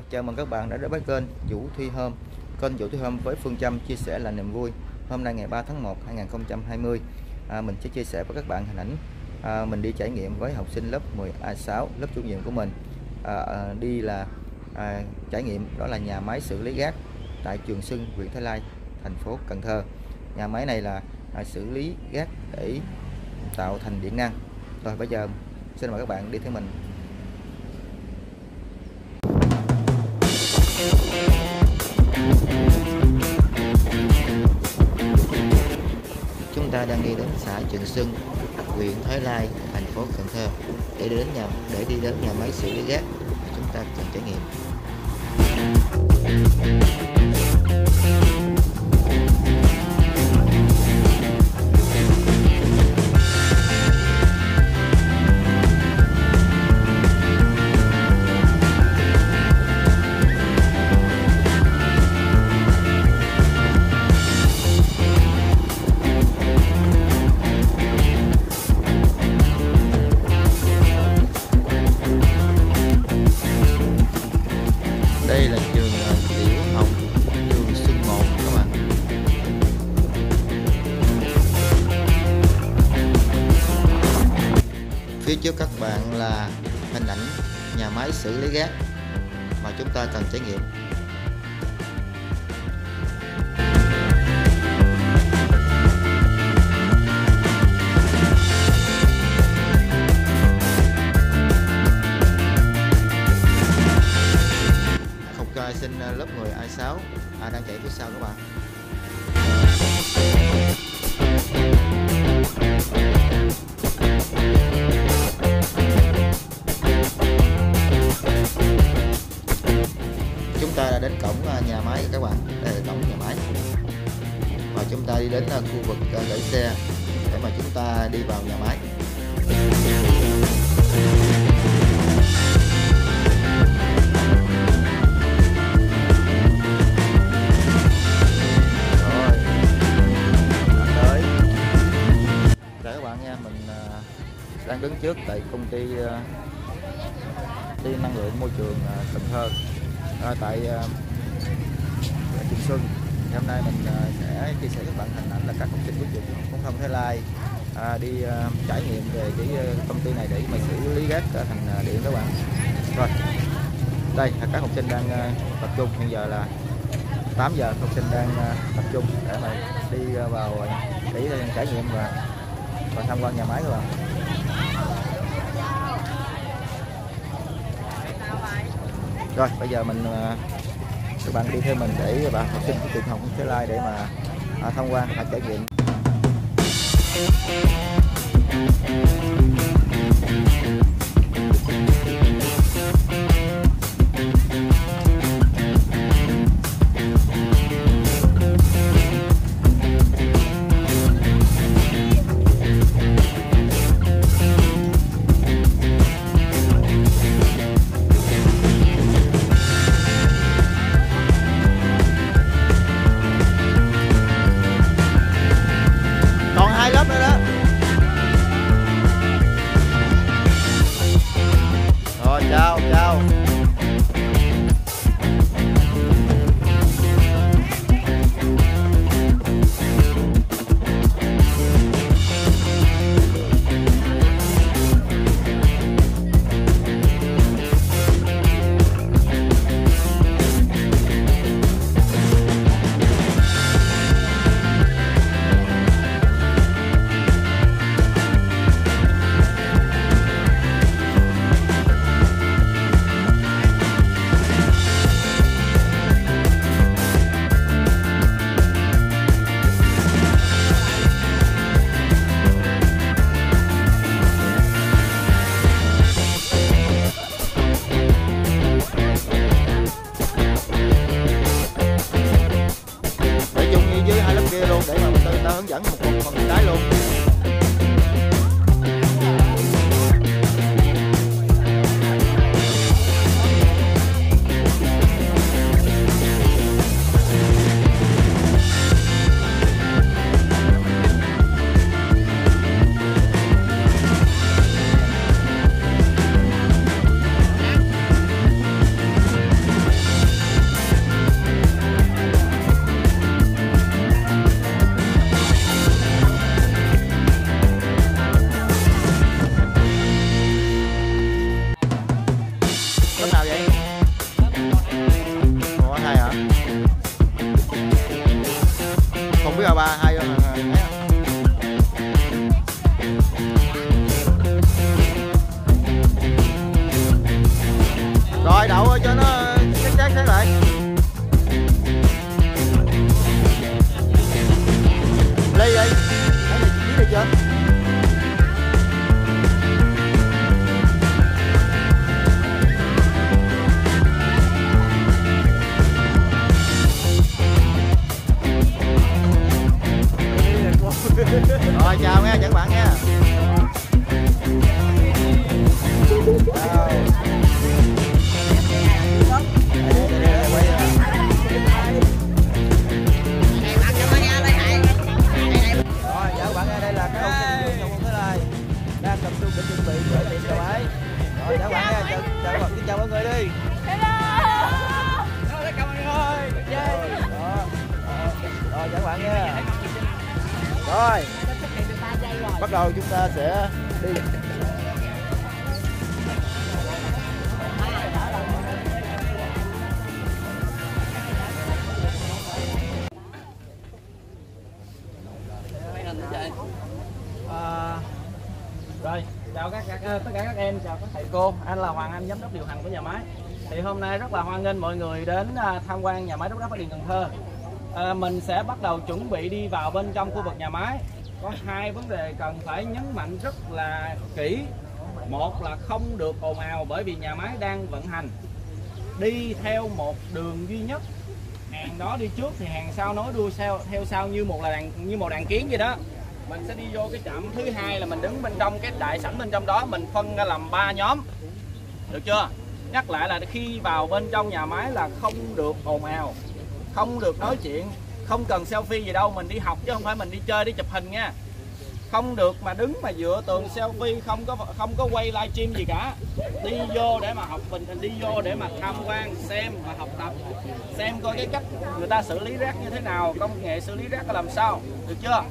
Rồi, chào mừng các bạn đã đến với kênh Vũ Thi Hôm. Kênh Vũ Thi Hôm với phương châm chia sẻ là niềm vui. Hôm nay ngày 3 tháng 1 2020 à, Mình sẽ chia sẻ với các bạn hình ảnh à, Mình đi trải nghiệm với học sinh lớp 10A6 Lớp chủ nhiệm của mình. À, à, Đi là à, trải nghiệm đó là nhà máy xử lý rác Tại Trường Sưng, huyện Thái Lai, thành phố Cần Thơ. Nhà máy này là à, xử lý rác để tạo thành điện năng. Rồi bây giờ xin mời các bạn đi theo mình. Chúng ta đang đi đến xã Trường Xuân, huyện Thới Lai, thành phố Cần Thơ để đến nhà để đi đến nhà máy xử lý rác chúng ta cần trải nghiệm. Phía trước các bạn là hình ảnh nhà máy xử lý rác mà chúng ta cần trải nghiệm. Học trò sinh lớp 10 A6 à, đang chạy phía sau các bạn. Đến cổng à, nhà máy các bạn. Đây là cổng nhà máy. Và chúng ta đi đến à, khu vực à, gửi xe để mà chúng ta đi vào nhà máy. Rồi. Tới. Các bạn mình đang đứng trước tại công ty công ty năng lượng môi trường Cần Thơ à, tại à, Trường Xuân. Thì hôm nay mình à, sẽ chia sẻ với các bạn hình ảnh là các học sinh của trường phổ thông Thái Lai à, đi à, trải nghiệm về cái à, công ty này để mà xử lý rác à, thành à, điện các bạn. Rồi. Đây là các học sinh đang à, tập trung hiện giờ là 8 giờ học sinh đang à, tập trung để mà đi à, vào à, để trải nghiệm và và tham quan nhà máy các bạn. Rồi bây giờ mình ờ, các bạn đi theo mình để bạn học sinh của trường học Thái Lai để mà à, tham quan và trải nghiệm. Ờ, tất cả các em chào các thầy cô. Anh là Hoàng Anh giám đốc điều hành của nhà máy. Thì hôm nay rất là hoan nghênh mọi người đến ờ, tham quan nhà máy đốt rác phát điện Cần Thơ. À, mình sẽ bắt đầu chuẩn bị đi vào bên trong khu vực nhà máy. Có hai vấn đề cần phải nhấn mạnh rất là kỹ. Một là không được ồn ào bởi vì nhà máy đang vận hành. Đi theo một đường duy nhất. Hàng đó đi trước thì hàng sau nối đuôi theo theo sau như một là đàn như một đàn kiến vậy đó mình sẽ đi vô cái trạm thứ hai là mình đứng bên trong cái đại sảnh bên trong đó, mình phân ra làm ba nhóm. Được chưa? Nhắc lại là khi vào bên trong nhà máy là không được ồn ào, không được nói chuyện, không cần selfie gì đâu, mình đi học chứ không phải mình đi chơi, đi chụp hình nha. Không được mà đứng mà dựa tường selfie, không có không có quay livestream gì cả. Đi vô để mà học mình đi vô để mà tham quan, xem và học tập. Xem coi cái cách người ta xử lý rác như thế nào, công nghệ xử lý rác là làm sao. Được chưa?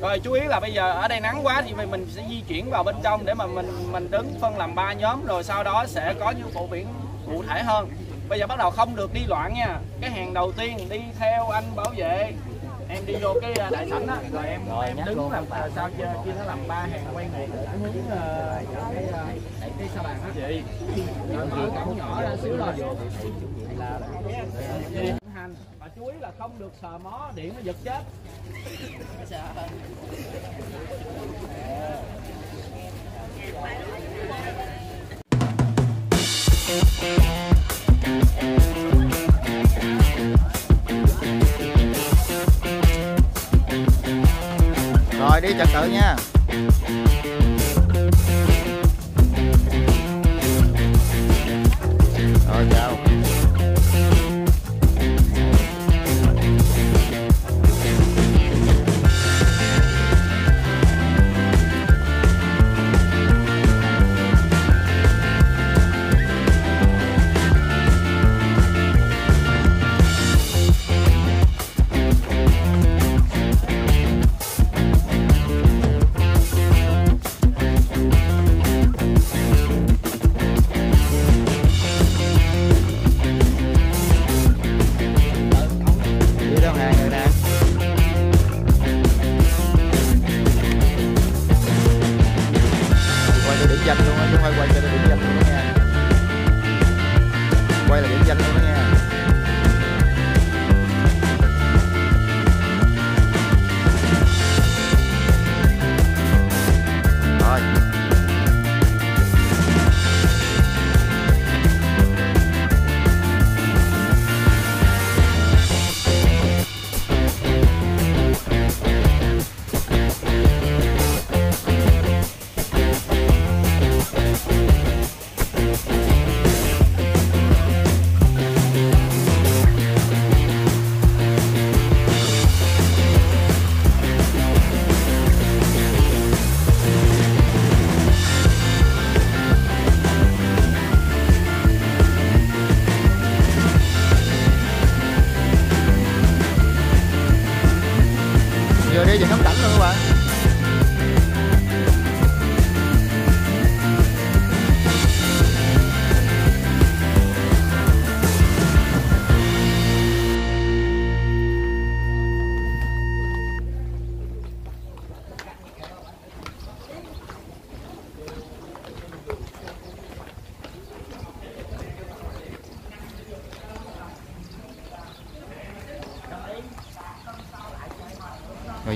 Rồi chú ý là bây giờ ở đây nắng quá thì mình sẽ di chuyển vào bên trong để mà mình mình đứng phân làm ba nhóm rồi sau đó sẽ có những phổ biến cụ thể hơn. Bây giờ bắt đầu không được đi loạn nha. Cái hàng đầu tiên đi theo anh bảo vệ. Em đi vô cái đại sảnh á. Rồi em Rồi, em đứng làm các bạn. sao cho chia nó làm ba hàng quay ngược. Hướng ờ, cái cái sao bàn á. Chị mở cổng nhỏ ra xíu rồi hành và chú ý là không được sờ mó điện nó giật chết Rồi, đi trật tự nha.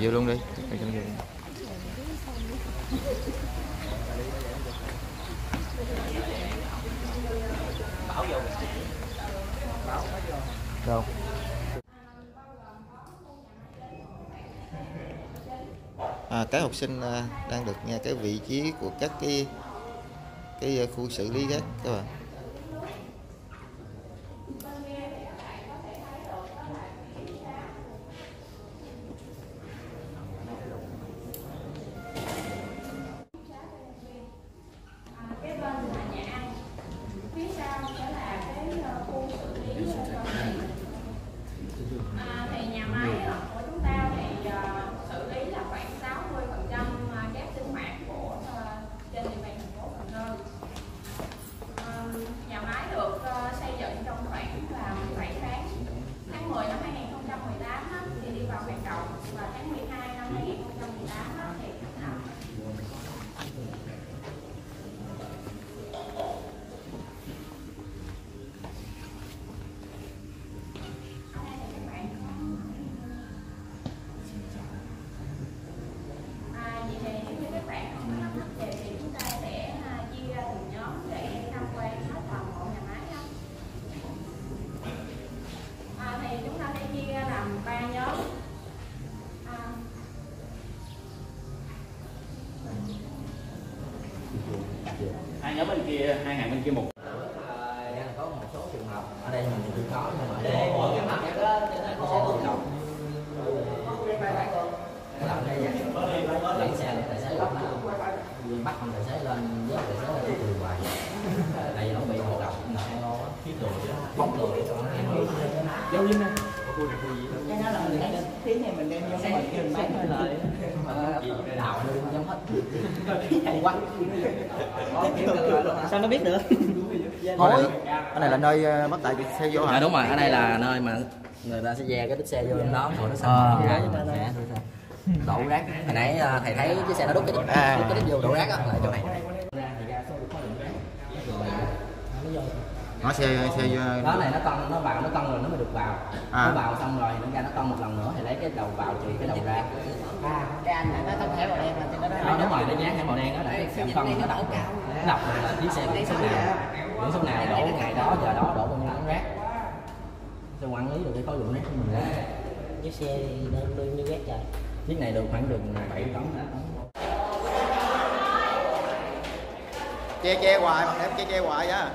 Vô luôn đi. Rồi cho nó vô. Đâu? À các học sinh à, đang được nghe cái vị trí của các cái cái à, khu xử lý rác, các bạn nhóm bên kia hai hàng bên kia một đang có một số trường hợp ở đây mình chưa có nhưng mà ở đây có cái mặt đó cái này nó sẽ tự động làm đây vậy lấy xe để tài xế lắp nó bắt con tài xế lên với tài xế lên từ hoài tại vì nó bị ngộ độc nó á khí cười bóng cười cho nó này cô gì cái tí này mình đem vô cái mình kêu mấy hơi lời đào luôn giống hết. Quá sao nó biết được? Hỏi cái này là nơi à, bắt tại xe vô hả? Dạ đúng rồi, ở đây là nơi mà người ta sẽ ve cái tích xe vô trong đó. Rồi nó mình sẽ đổ rác. Hồi nãy à, thầy thấy chiếc xe nó đút cái đít, À. đút cái đít vô. Đổ rác á. Là chỗ này. Nó xe xe Đó này nó cong nó vào nó cong rồi nó mới được vào. À. Nó vào xong rồi nó ra nó cong một lần nữa thì lấy cái đầu vào thì cái đầu ra. À, cái anh này nó không thể vào đen mà trên đó Đó đúng rồi, nó dán cái màu đen đó là cái cọng cong nó đọc. Nó đọc là chiếc xe biển số nào. Biển số nào đổ ngày đó giờ đó đổ bao nhiêu tấn rác. Sẽ quản lý được cái khối lượng rác của mình. chiếc xe đơn đương như ghét trời Chiếc này được khoảng được 7 tấn. 8 tấn. che che hoài mà em che che hoài á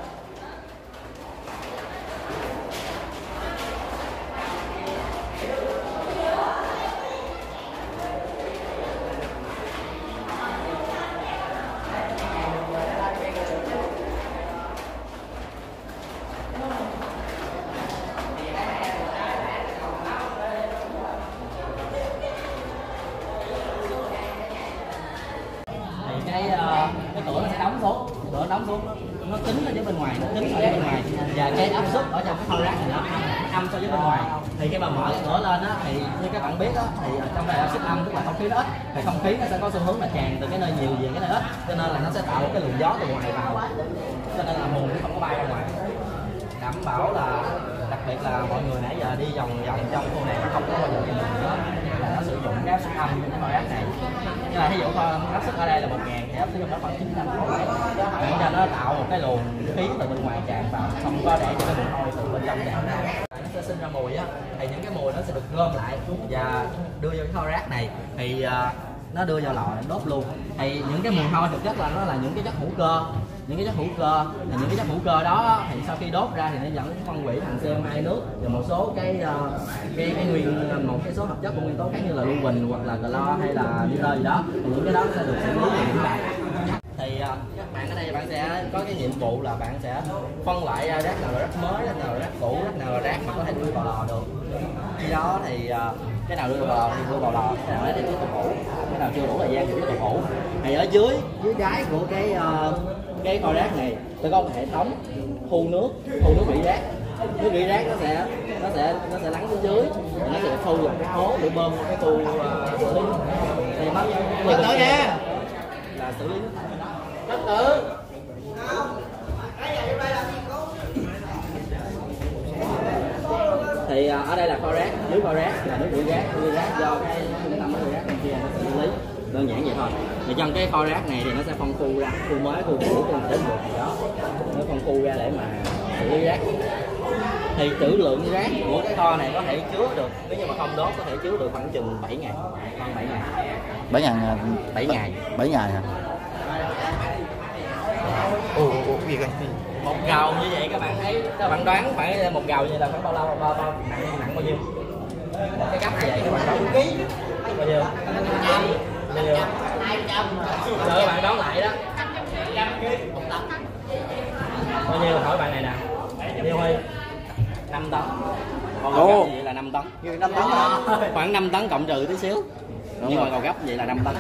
nó, nó tính ở dưới bên ngoài nó tính ở dưới bên ngoài. Và cái áp suất ở trong cái thau rác thì nó âm, so với bên ngoài. Thì khi mà mở cái cửa lên á thì như các bạn biết á thì ở trong này áp suất âm tức là không khí nó ít. Thì không khí nó sẽ có xu hướng là tràn từ cái nơi nhiều về cái nơi ít. Cho nên là nó sẽ tạo một cái luồng gió từ ngoài vào. Cho nên là mùi nó không có bay ra ngoài. Đảm bảo là đặc biệt là mọi người nãy giờ đi vòng vòng trong khu này nó không có bao giờ bị mùi nữa là nó sử dụng cái áp suất âm trong cái kho rác này như là ví dụ áp suất ở đây là một ngàn thì áp suất trong đó khoảng chín trăm để cho nó tạo một cái luồng khí từ bên ngoài tràn vào, không có để cho cái mùi hôi từ bên trong tràn ra nó sẽ sinh ra mùi á, thì những cái mùi nó sẽ được gom lại và đưa vô cái kho rác này. Thì à, nó đưa vào lò, đốt luôn. Thì những cái mùi hôi thực chất là nó là những cái chất hữu cơ những cái chất hữu cơ. Thì những cái chất hữu cơ đó thì sau khi đốt ra thì nó dẫn phân hủy thành CO2 nước. Và một số cái ờ, cái cái nguyên một cái số hợp chất của nguyên tố khác như là lưu huỳnh hoặc là clo hay là nitơ gì đó. Thì những cái đó sẽ được xử lý và nhiễm bạc thì ờ, các bạn ở đây bạn sẽ có cái nhiệm vụ là bạn sẽ phân loại ra rác nào là rác mới rác nào là rác cũ rác nào là rác mà có thể đưa vào lò được. Khi đó thì ờ, cái nào đưa vào lò thì đưa vào lò cái nào để tiếp tục ủ cái nào chưa đủ thời gian thì tiếp tục ủ thì ở dưới dưới đáy của cái uh, cái kho rác này sẽ có một hệ thống thu nước thu nước rỉ rác. Nước rỉ rác nó sẽ nó sẽ nó sẽ lắng xuống dưới nó sẽ thu vào cái hố để bơm cái khu ờ, xử lý. Nước thì mất mất tới nha. là xử lý. Nước thải tử thì à, ở đây là kho rác dưới kho rác là nước rửa rác rửa rác do cái trung tâm rửa rác bên kia nó xử lý đơn giản vậy thôi thì trong cái kho rác này thì nó sẽ phân khu ra khu mới khu cũ khu gì đó. Nó phân khu ra để mà xử lý rác. Thì trữ lượng rác của cái kho này có thể chứa được nếu như mà không đốt có thể chứa được khoảng chừng 7 ngày. Hơn 7 ngày. 7 ngàn à, 7 ngày. 7 ngày hả? Ồ cái gì coi một gầu như vậy các bạn thấy. Các bạn đoán khoảng một gầu như vậy là khoảng bao lâu bao, bao nặng nặng bao nhiêu? Một cái gấp như vậy các bạn đoán. Ký bao nhiêu? Bao nhiêu các bạn đoán lại đó. Bao nhiêu hỏi bạn này nè. Nhiêu huy. 5 tấn. Còn Ồ. gấp vậy là 5 tấn. Như năm tấn hả? Khoảng 5 tấn cộng trừ tí xíu. Đúng nhưng rồi. mà gầu gấp vậy là 5 tấn.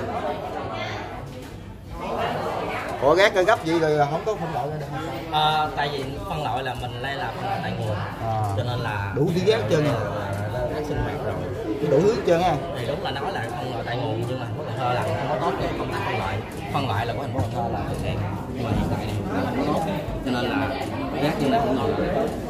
Ủa gác cơ gấp gì rồi không có phân loại ra Ờ, tại vì phân loại là mình đây là phân loại tại nguồn. À. cho nên là đủ tí gác trơn nha rác sinh hoạt rồi. Đủ thứ trơn nha thì đúng là nói là phân loại tại nguồn nhưng mà Thơ làm không có tốt cái công tác phân loại. Phân loại là của thành phố Cần Thơ là thực hiện nhưng mà hiện tại thì không có tốt. Cho nên là rác như này cũng ngon.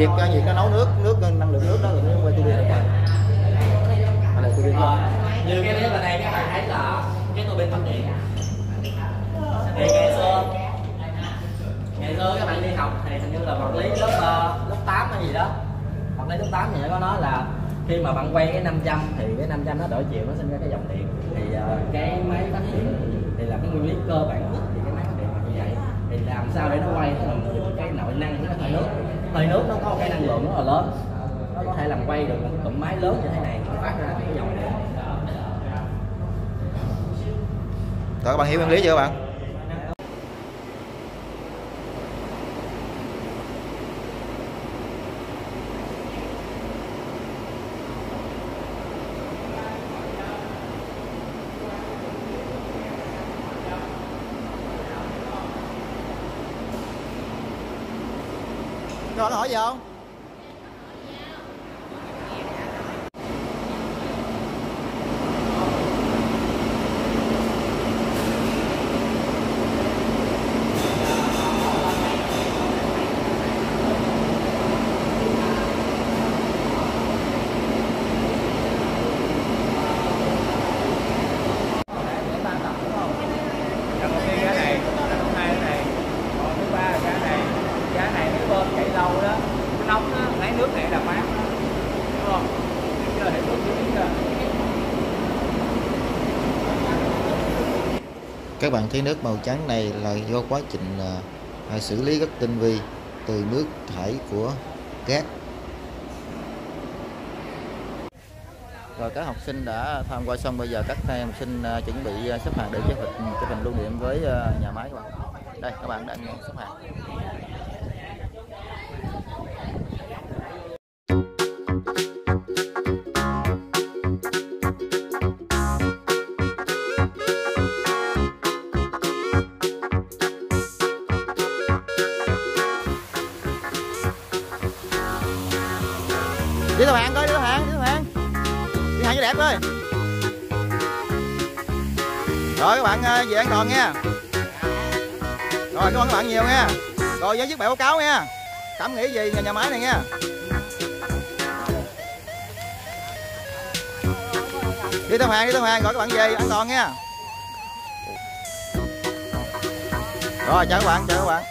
Nhiệt cái nhiệt nó nấu nước nước năng lượng nước đó rồi nó quay turbine được. Rồi anh này turbine Ờ, không như cái đấy là đây các bạn thấy là cái tua bên tắm điện thì ngày xưa ngày xưa các bạn đi học thì hình như là vật lý lớp uh, lớp tám hay gì đó. Vật lý lớp tám thì nó có nói là khi mà bạn quay cái 500 thì cái 500 nó đổi chiều nó sinh ra cái dòng điện. Thì uh, cái máy phát điện thì là cái nguyên lý cơ bản nhất thì cái máy phát điện là như vậy. Thì làm sao để nó quay? Nó làm cái nội năng nó hơi nước hơi nước nó có cái năng lượng rất là lớn. Nó có thể làm quay được một cụm máy lớn như thế này nó phát ra cái dòng điện đó các bạn hiểu nguyên lý chưa các bạn? Rồi nó hỏi gì không? Lần đầu tiên giá này, lần thứ hai cái này, còn thứ ba là giá này. Giá này nếu bơm chạy lâu đó, nó nóng á, lấy nước này là mát đó. Đúng không? Chưa hệ nước chưa chưa. Các bạn thấy nước màu trắng này là do quá trình à, à xử lý rất tinh vi từ nước thải của cát. Rồi các học sinh đã tham quan xong bây giờ các em học sinh à, chuẩn bị à, xếp hàng để chụp hình chụp hình lưu niệm với à, nhà máy các bạn. Đây các bạn đang xếp hàng. Đi theo hàng coi, đi theo hàng, đi theo hàng. nhanh cho đẹp ơi rồi các bạn ờ, về an toàn nha. Rồi cảm ơn các bạn nhiều nha. Rồi nhớ viết bài báo cáo nha. Cảm nghĩ gì nhà, nhà máy này nha. Đi theo hàng đi theo hàng gọi các bạn về an toàn nha. Rồi chào các bạn chào các bạn.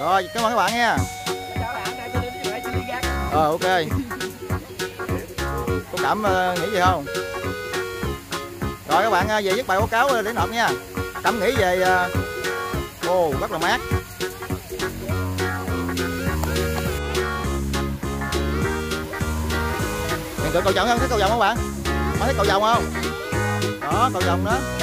Rồi cảm ơn các bạn nha. Ờ ok cô cảm ờ, nghĩ gì không? Rồi các bạn ờ, về viết bài báo cáo ờ, để nộp nha. Cảm nghĩ về uh, ô rất là mát. Mình cầu vòng không? Thấy cầu vòng không bạn? Có thấy cầu vòng không? Đó cầu vòng đó.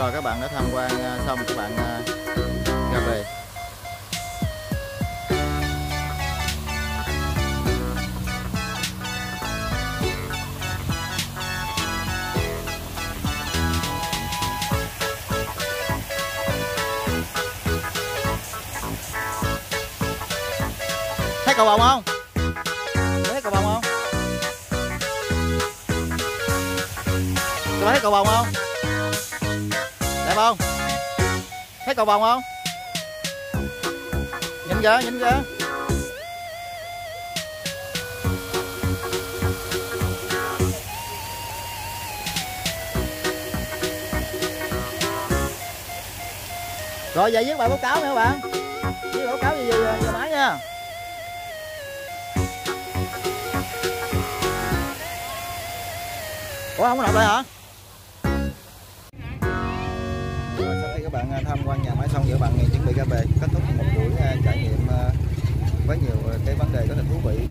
Rồi, các bạn đã tham quan à, xong các bạn à, ra về. Thấy cầu vồng không? Thấy cầu vồng không? Các bạn thấy cầu vồng không? Không? Thấy cầu vồng không? Nhìn ra nhìn ra rồi về viết bài báo cáo nha các bạn. Viết báo cáo gì về, về máy nha. Ủa không có nộp đây hả? Các bạn à, tham quan nhà máy xong giữa các bạn chuẩn bị ra về, kết thúc một buổi à, trải nghiệm à, với nhiều cái vấn đề rất là thú vị.